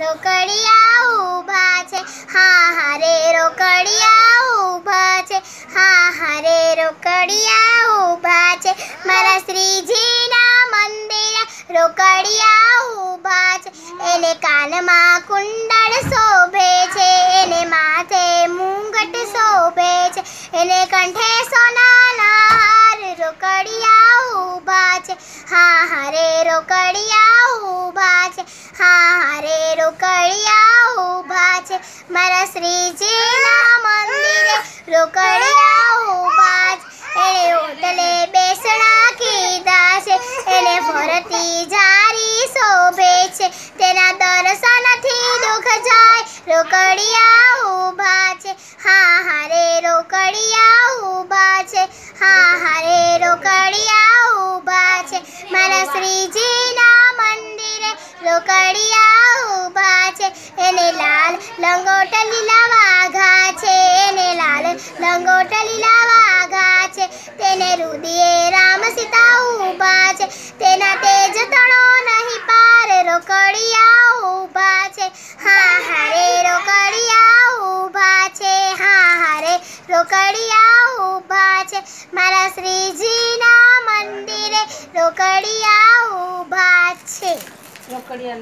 રોકડિયા ઊભા છે. હા હારે રોકડિયા ઊભા છે. હા હારે રોકડિયા ઊભા છે. મારા શ્રીજીના મંદિરે રોકડિયા ઊભા છે. એને કાનમાં કુંડળ શોભે છે. એને માથે મુંગટ શોભે છે. એને કંઠે સોનાના હા, હરે રોકડિયા ઊભા છે. હા, હરે રોકડિયા ઊભા છે. મારા શ્રીજીના મંદિરે રોકડિયા ઊભા છે. એણે હોટલે બેસણા કીધા છે. એને ફરતી જારી શોભે છે. તેના દર્શનથી દુઃખ જાય. રોકડિયા ઊભા છે. હા, હારે રોકડિયા ઊભા છે. હા, હારે રોકડિયા ઊભા શ્રીજીના મંદિરે રોકડિયા ઊભા છે. એને લાલ લંગોટ લીલા વાઘા છે. એને લાલ લંગોટ લીલા વાઘા છે. તેને રુદિએ રામ સીતા ઊભા છે. તેના તેજ તણો નહીં પાર રોકડિયા ઊભા છે. હા, હારે રોકડિયા ઊભા છે. હા, હારે રોકડિયા ઊભા છે. મારા શ્રીજીના રોકડિયા ઊભા છે. રોકડિયા